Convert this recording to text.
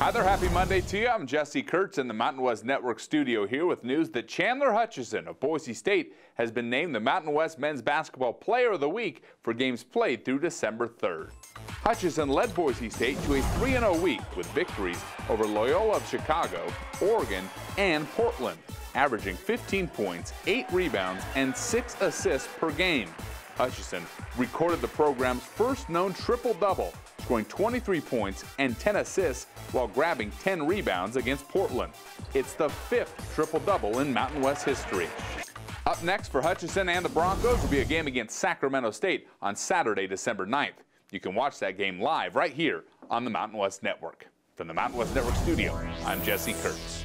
Hi there, happy Monday to you. I'm Jesse Kurtz in the Mountain West Network studio here with news that Chandler Hutchison of Boise State has been named the Mountain West Men's Basketball Player of the Week for games played through December 3rd. Hutchison led Boise State to a 3-0 week with victories over Loyola of Chicago, Oregon, and Portland, averaging 15 points, 8 rebounds, and 6 assists per game. Hutchison recorded the program's first known triple-double scoring 23 points and 10 assists while grabbing 10 rebounds against Portland. It's the fifth triple-double in Mountain West history. Up next for Hutchison and the Broncos will be a game against Sacramento State on Saturday, December 9th. You can watch that game live right here on the Mountain West Network. From the Mountain West Network studio, I'm Jesse Kurtz.